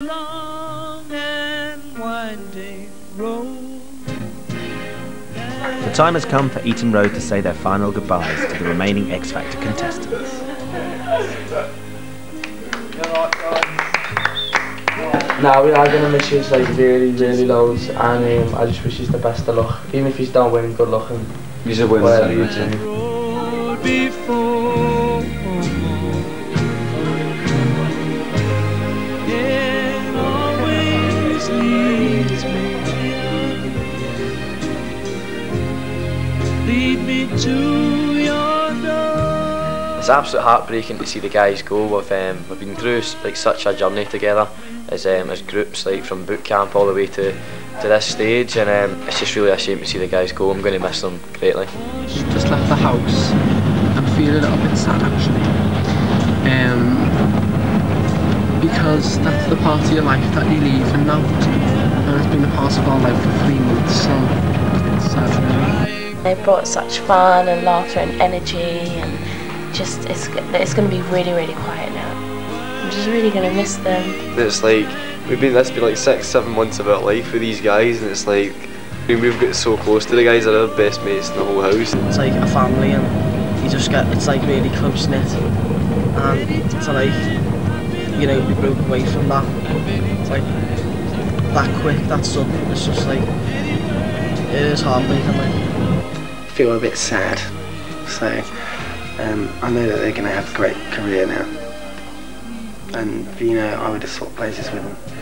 The time has come for Eton Road to say their final goodbyes to the remaining X Factor contestants. Now we are gonna miss you like really, really loads, and um, I just wish you the best of luck. Even if you don't win, good luck and He's a winner. whatever me to your door. It's absolutely heartbreaking to see the guys go. We've um, we've been through like such a journey together as um, as groups, like from boot camp all the way to to this stage, and um, it's just really a shame to see the guys go. I'm going to miss them greatly. just left the house. I'm feeling a bit sad actually. Um, because that's the part of your life that you leave and now. And it's been a part of our life for three months, so it's sad really. They brought such fun and laughter and energy and just it's it's going to be really really quiet now. I'm just really going to miss them. It's like we've been this been like six, seven months of our life with these guys, and it's like I mean, we've got so close to the guys. They're our best mates in the whole house. it's like a family and you just get it's like really close knit and to like you know be broke away from that it's like that quick that sudden it's just like it is heartbreaking like feel a bit sad. So um, I know that they're going to have a great career now. And you know, I would have swapped places with them.